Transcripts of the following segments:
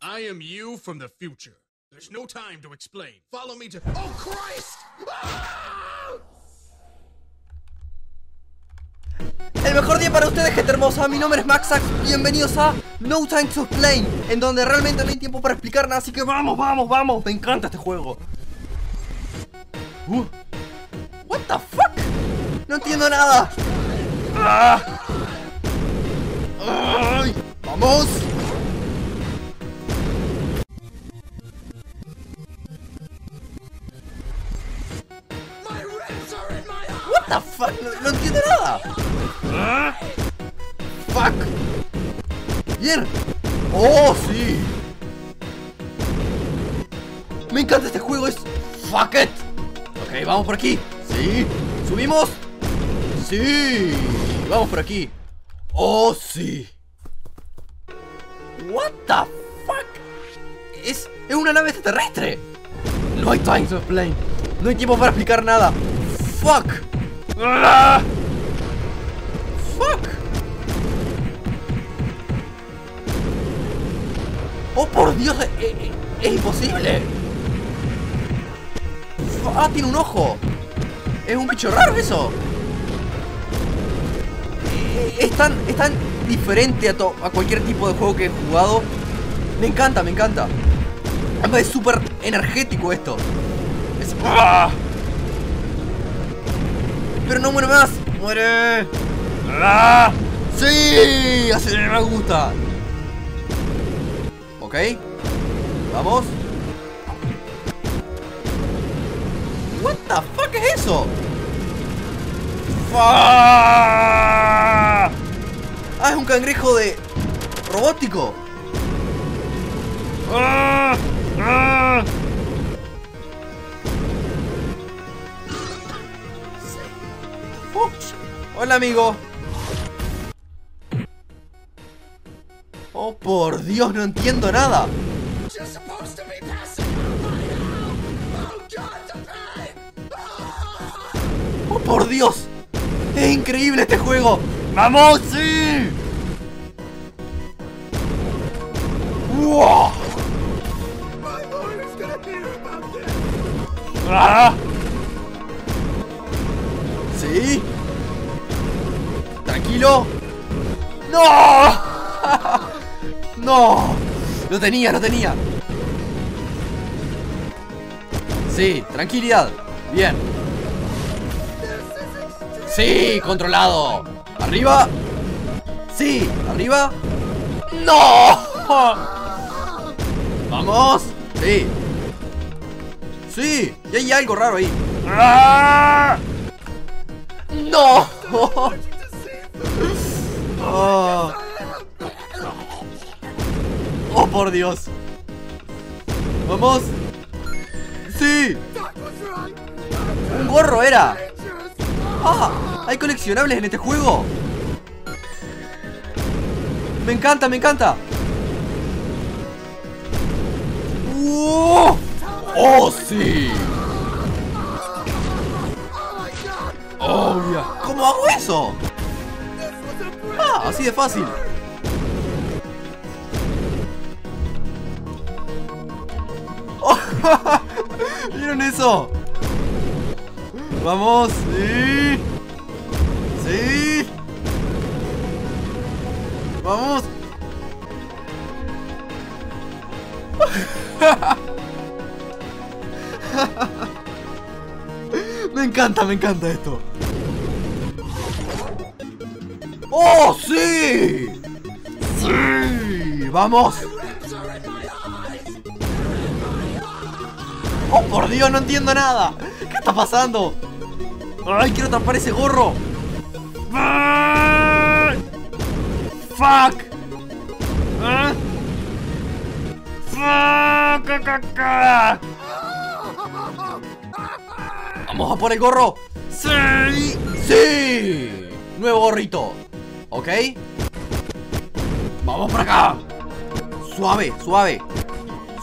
I am you from the no time to explain. Follow me. Oh, Christ! Ah! El mejor día para ustedes, gente hermosa. Mi nombre es Maxax. Bienvenidos a No Time to Explain, en donde realmente no hay tiempo para explicar nada. Así que vamos, vamos, vamos. Me encanta este juego. Uh. What the fuck? No entiendo nada. Ah. Ay. Vamos. The fuck? No, no entiendo nada. Fuck. Bien. Oh, sí. Me encanta este juego. Es fuck it. Ok, vamos por aquí. Sí. Subimos. Sí. Vamos por aquí. Oh, sí. What the fuck? Es, es una nave extraterrestre. No hay time to explain. No hay tiempo para explicar nada. Fuck. Fuck. Oh, por Dios, es, es- es imposible. Ah, tiene un ojo. Es un bicho raro eso. Eh, Es tan, es tan diferente a, a cualquier tipo de juego que he jugado. Me encanta, me encanta. Además, es súper energético esto. Es... Pero no muere más. Muere. ¡Ah! Sí, así me gusta. Ok. Vamos. What the fuck es eso? ¡Ah! Ah, es un cangrejo de robótico. ¡Ah! ¡Ah! Hola amigo. Oh, por Dios, no entiendo nada. Oh, por Dios. Es increíble este juego. ¡Vamos, sí! ¡Wow! ¡Ah! Tranquilo. ¡No! ¡No! Lo tenía, lo tenía. Sí, tranquilidad. Bien. Sí, controlado. Arriba. Sí, arriba. ¡No! Vamos. Sí. Sí, y hay algo raro ahí. ¡Ah! ¡No! Oh. Oh, por Dios. Vamos. Sí. Un gorro era. Ah, hay coleccionables en este juego. Me encanta, me encanta. ¡Oh! ¡Oh, sí! ¡Oh! ¿Cómo hago eso? Ah, así de fácil. Oh, ¿Vieron eso? Vamos, sí. Sí. Vamos. Me encanta, me encanta esto. ¡Oh, sí! ¡Sí! ¡Vamos! ¡Oh, por Dios, no entiendo nada! ¿Qué está pasando? ¡Ay, quiero atrapar ese gorro! ¡Fuck! ¿Ah? ¡Fuck! ¡Vamos a por el gorro! ¡Sí! ¡Sí! Nuevo gorrito. ¿Ok? Vamos para acá. Suave, suave.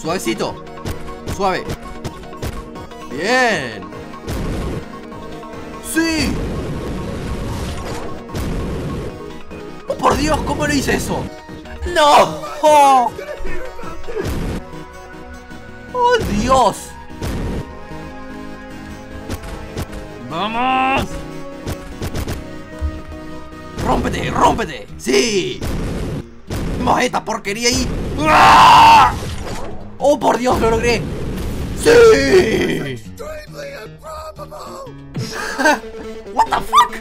Suavecito. Suave. Bien. ¡Sí! ¡Oh, por Dios! ¿Cómo lo hice eso? ¡No! ¡Oh! ¡Oh, Dios! ¡Vamos! ¡Rómpete, rómpete! ¡Sí! ¡Más porquería ahí! ¡Ah! ¡Oh, por Dios, lo logré! ¡Sí! What the fuck?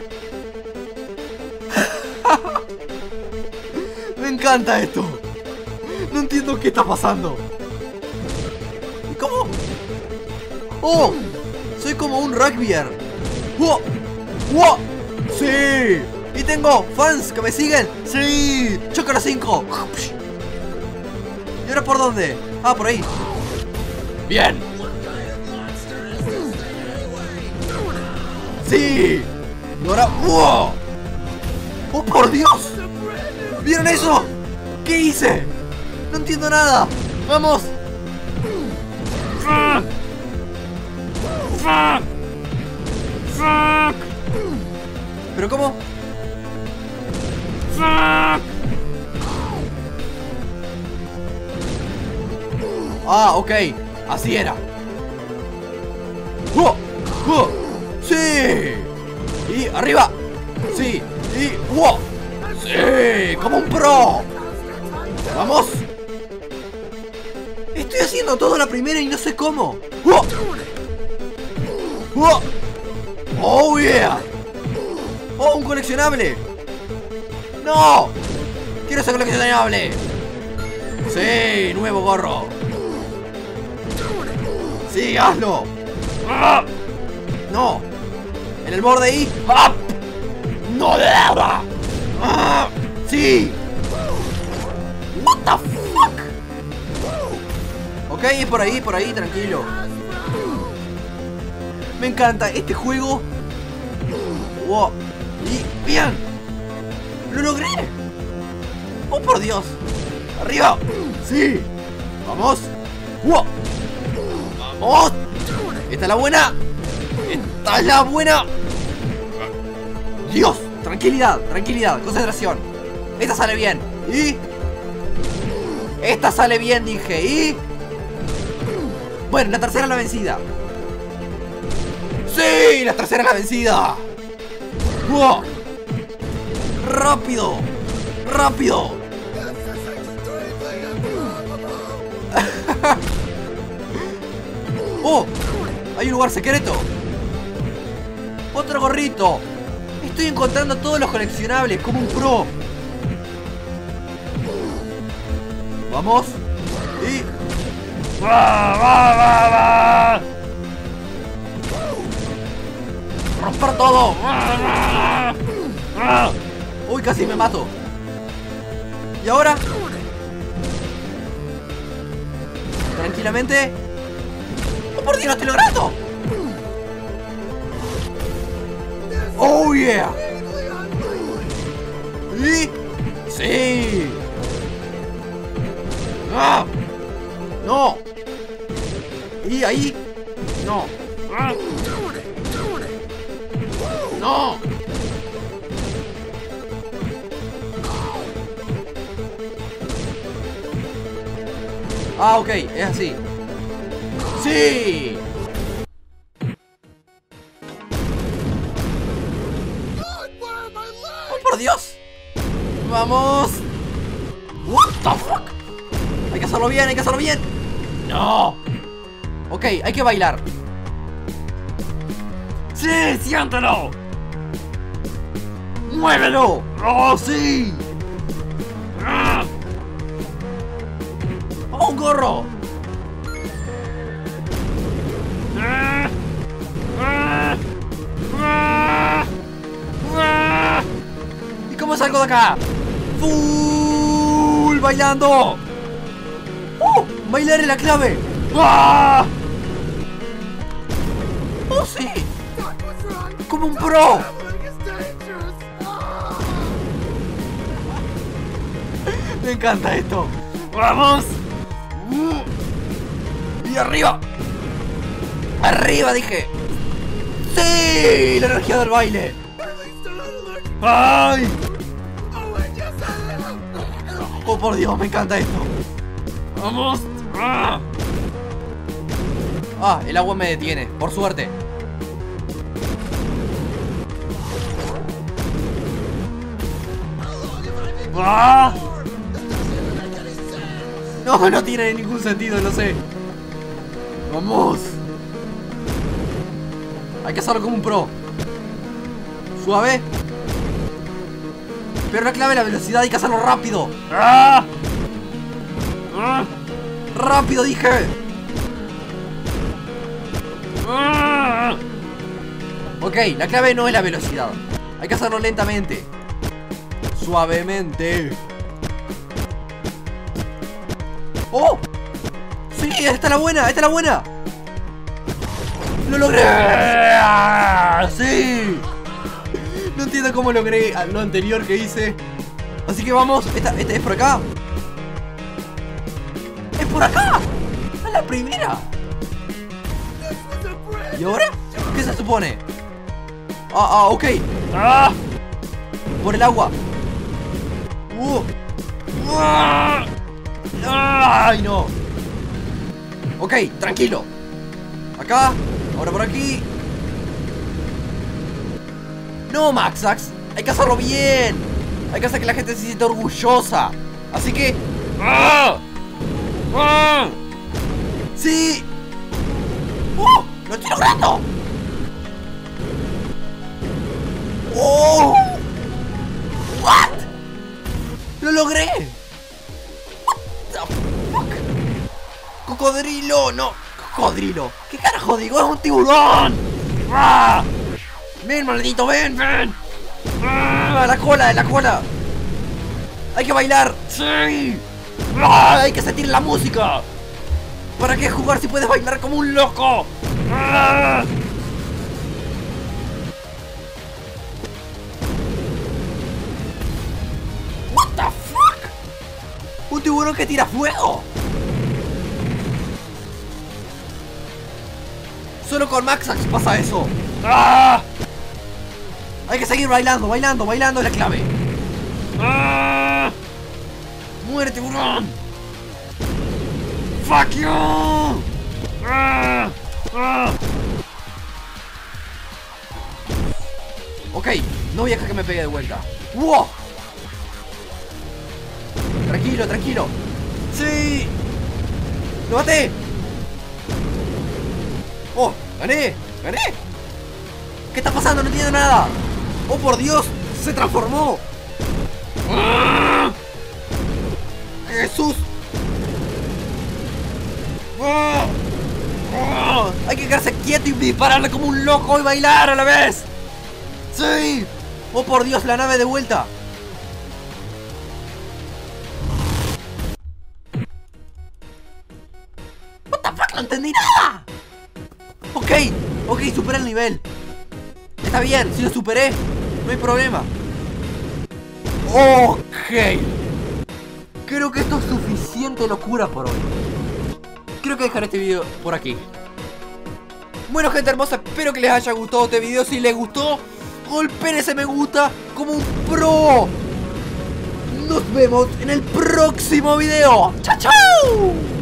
Me encanta esto. No entiendo qué está pasando. ¿Y cómo? ¡Oh! Soy como un rugbyer. ¡Wow! ¡Wow! ¡Sí! Y tengo fans que me siguen. ¡Sí! ¡Chocala 5! ¿Y ahora por dónde? Ah, por ahí. Bien. ¡Sí! Y ahora... ¡Wow! ¡Oh, por Dios! ¿Vieron eso? ¿Qué hice? No entiendo nada. ¡Vamos! ¡Fuck! ¡Fuck! ¿Pero cómo? ¡Fuck! Ah, ok. Así era. ¡Oh! ¡Oh! ¡Sí! Y arriba. Sí. Y ¡wow! ¡Sí! ¡Como un pro! ¡Vamos! Estoy haciendo todo la primera y no sé cómo. ¡Oh! ¡Oh! ¡Oh, yeah! ¡Oh, un coleccionable! ¡No! ¡Quiero ese coleccionable! ¡Sí! ¡Nuevo gorro! ¡Sí, hazlo! ¡No! ¡En el borde ahí! ¡Ah! ¡No de nada! ¡Ah! ¡Sí! ¿What the fuck? Ok, es por ahí, por ahí, tranquilo. Me encanta este juego. Wow. Bien. ¡Lo logré! ¡Oh, por Dios! ¡Arriba! ¡Sí! ¡Vamos! ¡Wow! ¡Vamos! ¡Esta es la buena! ¡Esta es la buena! ¡Dios! Tranquilidad, tranquilidad, concentración. Esta sale bien. Y... Esta sale bien, dije. Y... Bueno, la tercera es la vencida. ¡Sí! ¡La tercera es la vencida! ¡Rápido! ¡Rápido! ¡Oh! ¡Hay un lugar secreto! ¡Otro gorrito! Estoy encontrando todos los coleccionables como un pro. Vamos. Y... ¡Va, va, va, va! ¡Romper todo! ¡Ah! ¡Ah! Uy, casi me mato. ¿Y ahora? Tranquilamente. ¡Oh, por Dios, lo estoy logrando! ¡Oh, yeah! ¿Y? ¡Sí! ¡Ah! ¡No! ¿Y ahí? ¡No! ¡Ah! ¡No! Ah, ok, es así. ¡Sí! ¡Oh, por Dios! ¡Vamos! What the fuck? Hay que hacerlo bien, hay que hacerlo bien. ¡No! Ok, hay que bailar. ¡Sí, siéntelo! ¡Muévelo! ¡Oh, sí! Gorro! ¿Y cómo salgo de acá? ¡Full! ¡Bailando! ¡Oh! ¡Bailar es la clave! ¡Ah! ¡Oh, sí! ¡Como un pro! Me encanta esto. ¡Vamos! ¡Y arriba! ¡Arriba, dije! ¡Sí! ¡La energía del baile! ¡Ay! ¡Oh, por Dios! Me encanta esto. ¡Vamos! ¡Ah! Ah, el agua me detiene, por suerte. ¡Ah! No, no tiene ningún sentido, lo sé. Vamos. Hay que hacerlo como un pro. Suave. Pero la clave es la velocidad, hay que hacerlo rápido. ¡Ah! ¡Ah! Rápido, dije. ¡Ah! Ok, la clave no es la velocidad. Hay que hacerlo lentamente. Suavemente. ¡Oh! Sí, esta es la buena, esta es la buena. ¡Lo logré! ¡Sí! No entiendo cómo logré lo anterior que hice. Así que vamos, esta, esta es por acá. ¡Es por acá! ¡Es la primera! ¿Y ahora? ¿Qué se supone? Ah, ah, ok. ¡Ah! Por el agua. Uh. ¡Ah! ¡Ay, no! Ok, tranquilo. Acá, ahora por aquí. No, Maxax. Hay que hacerlo bien. Hay que hacer que la gente se sienta orgullosa. Así que, ¡Ah! ¡Ah! sí. ¡Uh! ¡Lo estoy logrando! ¡Oh! ¿What? ¡Lo logré! ¡Cocodrilo! ¡No! ¡Cocodrilo! ¿Qué carajo digo? ¡Es un tiburón! ¡Ah! ¡Ven, maldito! ¡Ven, ven! ¡Ah! ¡La cola, la cola! ¡Hay que bailar! ¡Sí! ¡Ah! ¡Hay que sentir la música! ¿Para qué jugar si puedes bailar como un loco? ¡Ah! What the fuck? Un tiburón que tira fuego. Solo con Maxax pasa eso. ¡Ah! Hay que seguir bailando, bailando, bailando es la clave. ¡Ah! ¡Muere tiburón! ¡Fuck you! ¡Ah! ¡Ah! Ok, no voy a dejar que me pegue de vuelta. ¡Wow! Tranquilo, tranquilo. ¡Sí! ¡Lo maté! ¡Oh! ¡Gané! ¡Gané! ¿Qué está pasando? No entiendo nada. ¡Oh, por Dios! ¡Se transformó! ¡Ah! ¡Jesús! ¡Oh! Hay que quedarse quieto y dispararle como un loco y bailar a la vez. ¡Sí! ¡Oh por Dios, la nave de vuelta! Está bien, si lo superé, no hay problema. Ok. Creo que esto es suficiente locura por hoy. Creo que dejaré este video por aquí. Bueno gente hermosa, espero que les haya gustado este video. Si les gustó, golpeen ese me gusta como un pro. Nos vemos en el próximo video. ¡Chao, chao!